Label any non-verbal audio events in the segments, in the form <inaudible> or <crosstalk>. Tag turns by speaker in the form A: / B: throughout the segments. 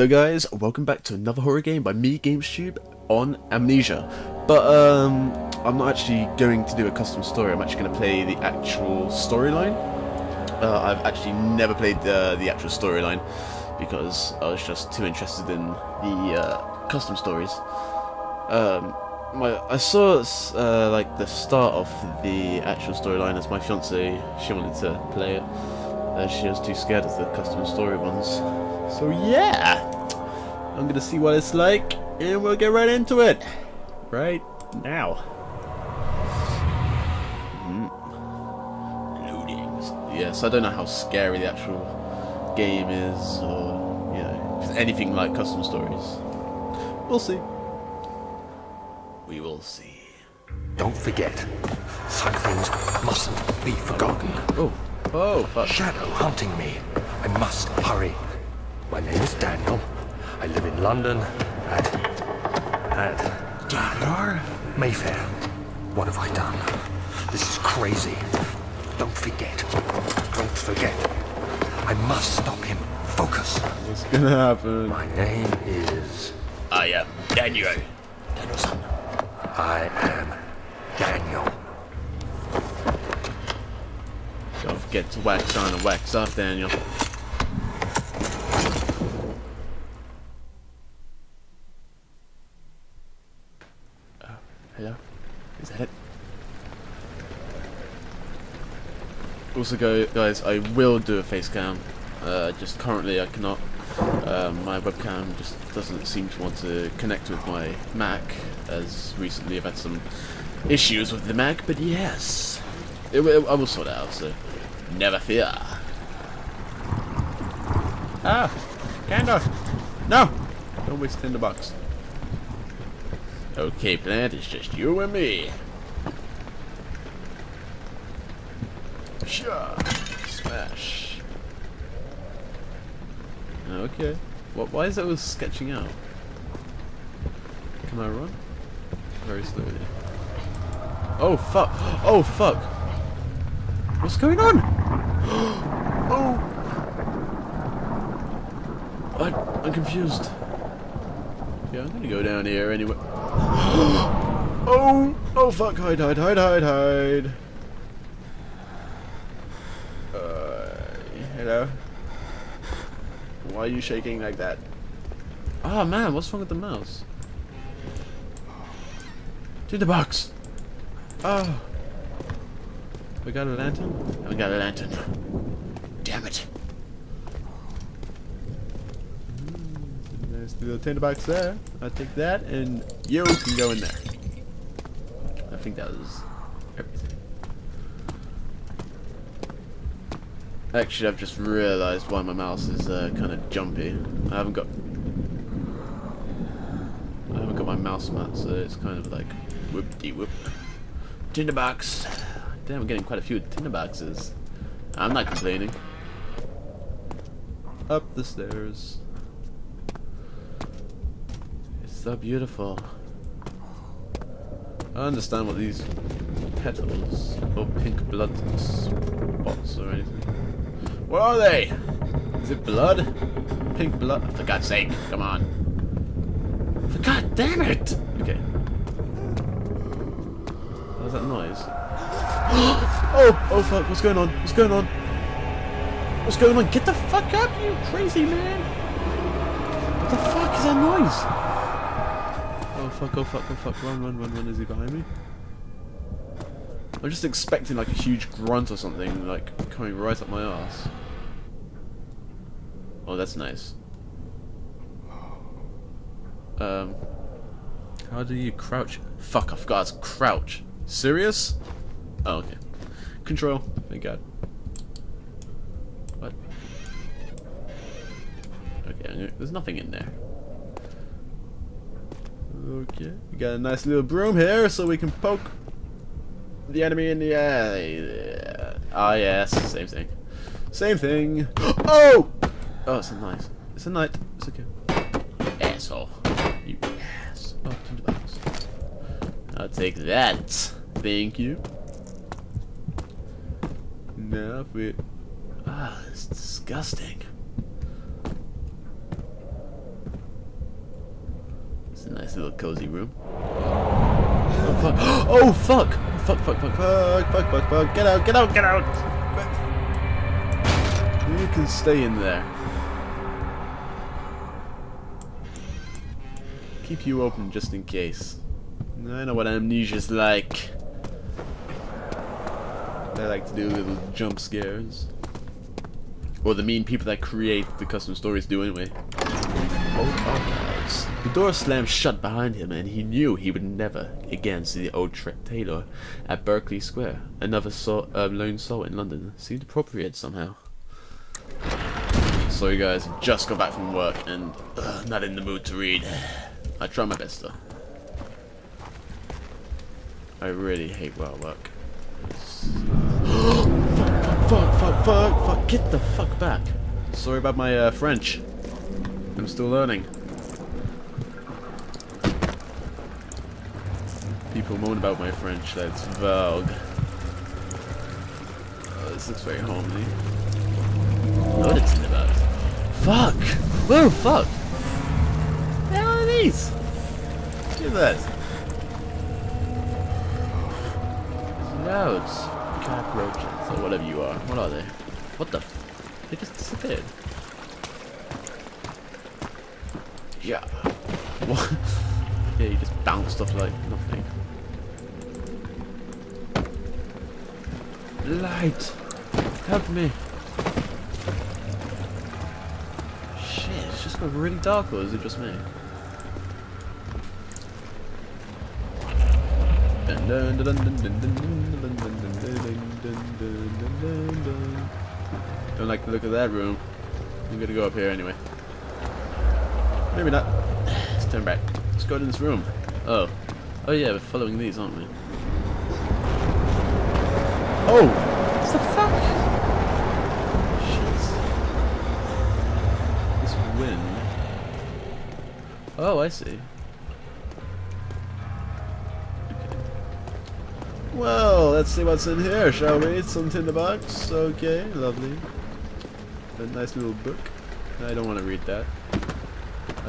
A: Hello guys, welcome back to another horror game by me, GamesTube, on Amnesia. But um, I'm not actually going to do a custom story, I'm actually going to play the actual storyline. Uh, I've actually never played the, the actual storyline because I was just too interested in the uh, custom stories. Um, my, I saw uh, like the start of the actual storyline as my fiance, she wanted to play it. Uh, she was too scared of the custom story ones. So yeah, I'm gonna see what it's like, and we'll get right into it, right now. Mm. Loading. Yes, I don't know how scary the actual game is, or you know, anything like custom stories. We'll see. We will see.
B: Don't forget, some things mustn't be forgotten.
A: Oh, oh, fuck.
B: Shadow hunting me. I must hurry. My name is Daniel. I live in London at... at...
A: Daniel?
B: Mayfair. What have I done? This is crazy. Don't forget. Don't forget. I must stop him. Focus.
A: What's gonna happen?
B: My name is...
A: I am Daniel. Daniel-san.
B: I am Daniel.
A: Don't forget to wax on and wax off, Daniel. Hello? Is that it? Also, go, guys, I will do a face cam. Uh, just currently I cannot. Um, my webcam just doesn't seem to want to connect with my Mac, as recently I've had some issues with the Mac, but yes. It, it, I will sort it out, so never fear. Ah! Candor! No! Don't waste in the box. Okay, plant, it's just you and me. Sure. Smash. Okay. What? Why is that was sketching out? Can I run? Very slowly. Oh fuck! Oh fuck! What's going on? <gasps> oh! I, I'm confused. Yeah, I'm gonna go down here anyway. <gasps> oh! Oh fuck! Hide! Hide! Hide! Hide! Hide! Uh, hello. Why are you shaking like that? Oh man, what's wrong with the mouse? To the box! Oh! We got a lantern? We got a lantern. Damn it. Little tinderbox there. I'll take that and you can go in there. I think that was everything. Actually, I've just realised why my mouse is uh, kind of jumpy. I haven't got I haven't got my mouse mat, so it's kind of like whoop de whoop. Tinderbox. Damn, I'm getting quite a few tinderboxes. I'm not complaining. Up the stairs. So beautiful. I understand what these petals or pink blood spots or anything. What are they? Is it blood? Pink blood? For God's sake, come on. For God damn it! Okay. What was that noise? <gasps> oh! Oh fuck, what's going on? What's going on? What's going on? Get the fuck up, you crazy man! What the fuck is that noise? Fuck, oh fuck, oh fuck, run, run, run, run, is he behind me? I'm just expecting like a huge grunt or something, like coming right up my ass. Oh, that's nice. Um, how do you crouch? Fuck, forgot it's crouch. Serious? Oh, okay. Control. Thank God. What? Okay, there's nothing in there. Okay, we got a nice little broom here so we can poke the enemy in the eye. Ah, yes, same thing. Same thing. <gasps> Oh! Oh, it's a knife. It's a knife. It's okay. Asshole. You ass. Oh. I'll take that. Thank you. Now we. Ah, it's disgusting. It's a nice little cozy room. Oh fuck! <gasps> Oh fuck! Fuck! Fuck! Fuck! Fuck! Fuck! Fuck! Fuck! Get out! Get out! Get out! You can stay in there. Keep you open just in case. I know what amnesia's like. They like to do little jump scares. Or the mean people that create the custom stories do anyway. Oh, The door slammed shut behind him and he knew he would never again see the old Taylor at Berkeley Square. Another soul, um, lone soul in London. Seemed appropriate somehow. Sorry guys, just got back from work and uh, not in the mood to read. I try my best though. I really hate I work. <gasps> fuck, fuck, fuck, fuck, fuck, get the fuck back. Sorry about my uh, French. I'm still learning. People moan about my French, that's vague. Oh, this looks very homely. What it's in about? Fuck! Whoa, fuck! The hell are these? Look at that. Clouds. Cockroaches, or whatever you are. What are they? What the f- They just disappeared. Yeah. What? <laughs> yeah, you just bounced off like nothing. Light! Help me! Shit, it's just got really dark or is it just me? Don't like the look of that room. I'm gonna go up here anyway. Maybe not. Let's turn back. Let's go to this room. Oh. Oh yeah, we're following these, aren't we? Oh! What the fuck? Shit. This wind. Oh, I see. Well, let's see what's in here, shall we? Some tinderbox. Okay, lovely. A nice little book. I don't want to read that.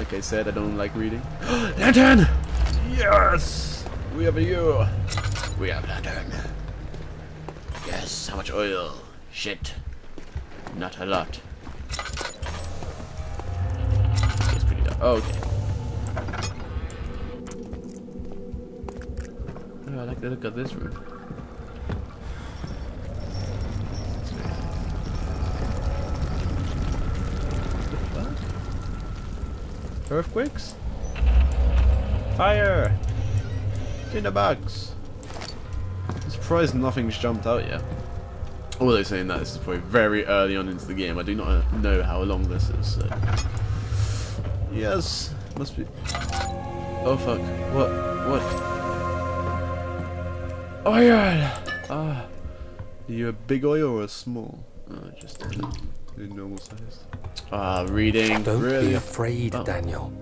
A: Like I said, I don't like reading. <gasps> Lantern! Yes! We have a you. We have lantern. Yes, how much oil? Shit. Not a lot. It's pretty dark. Oh, okay. Oh, I like the look of this room. Earthquakes? Fire! Tinderbox! I'm surprised nothing's jumped out yet. Although saying that, this is probably very early on into the game. I do not know how long this is, so... Yes! Must be... Oh fuck. What? What? Oil! Ah. Are you a big oil or a small? Oh, just a, a normal size. Ah, reading.
B: Don't
A: really?
B: be afraid,
A: Oh.
B: Daniel.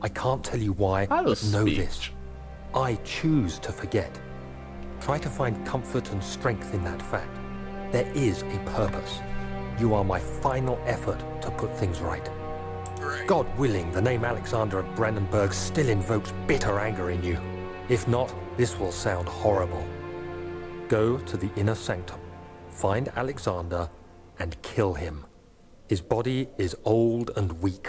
B: I can't tell you why,
A: I will
B: but know
A: speak.
B: this. I choose to forget. Try to find comfort and strength in that fact. There is a purpose. You are my final effort to put things right. God willing, the name Alexander of Brandenburg still invokes bitter anger in you. If not, this will sound horrible. Go to the inner sanctum, find Alexander, and kill him. His body is old and weak,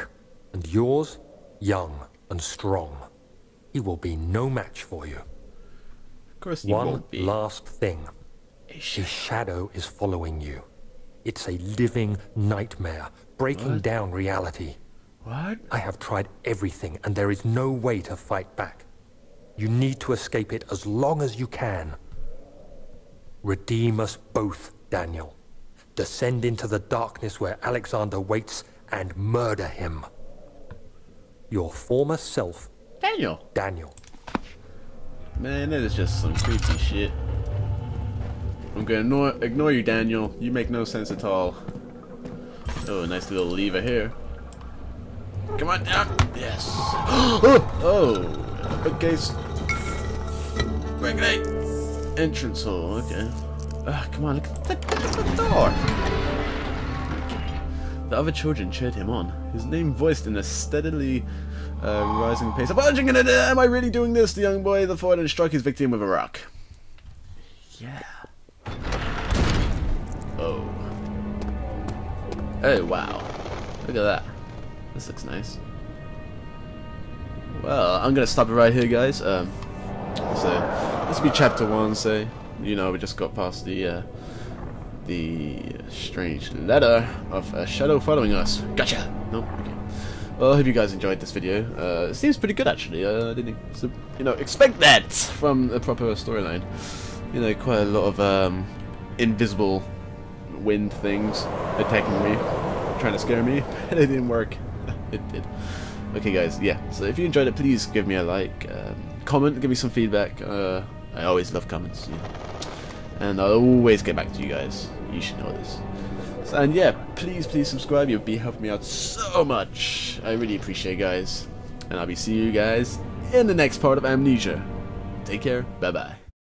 B: and yours, young and strong. He will be no match for you.
A: Of course you
B: One
A: won't be.
B: last thing.
A: A
B: A shadow is following you. It's a living nightmare, breaking
A: What?
B: down reality.
A: What?
B: I have tried everything, and there is no way to fight back. You need to escape it as long as you can. Redeem us both, Daniel. Descend into the darkness where Alexander waits and murder him. Your former self,
A: Daniel!
B: Daniel.
A: Man, that is just some creepy shit. I'm gonna ignore, ignore you, Daniel. You make no sense at all. Oh, nice little lever here. Come on down. Yes. <gasps> oh, bookcase. Regulate. Entrance hall. Okay. Ah, come on, look at, the, look at the door. The other children cheered him on, his name voiced in a steadily Uh, rising pace. Am I really doing this? The young boy, the forward, and strike his victim with a rock. Yeah. Oh. Oh, wow. Look at that. This looks nice. Well, I'm gonna stop it right here, guys. Um, so, this will be chapter one, so, you know, we just got past the, uh, the strange letter of a shadow following us. Gotcha! Nope, okay. Well, I hope you guys enjoyed this video. Uh, it seems pretty good, actually. Uh, I didn't, you know, expect that from a proper storyline. You know, quite a lot of, um, invisible wind things attacking me, trying to scare me, <laughs> and it didn't work. <laughs> it did. Okay, guys, yeah. So if you enjoyed it, please give me a like, um, comment, give me some feedback. Uh, I always love comments, know. And I'll always get back to you guys. You should know this. And yeah, please, please subscribe. You'll be helping me out so much. I really appreciate, it, guys. And I'll be seeing you guys in the next part of Amnesia. Take care. Bye bye.